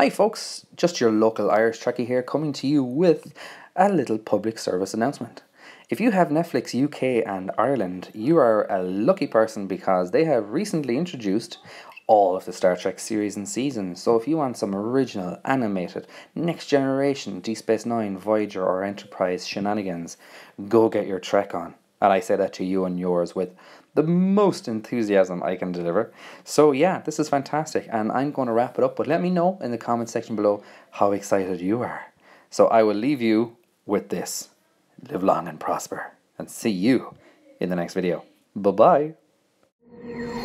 Hi, folks, just your local Irish Trekkie here coming to you with a little public service announcement. If you have Netflix UK and Ireland, you are a lucky person because they have recently introduced all of the Star Trek series and seasons. So if you want some original, animated, next generation, Deep Space Nine, Voyager, or Enterprise shenanigans, go get your Trek on. And I say that to you and yours with the most enthusiasm I can deliver. So, yeah, this is fantastic. And I'm going to wrap it up. But let me know in the comment section below how excited you are. So, I will leave you with this live long and prosper. And see you in the next video. Bye bye.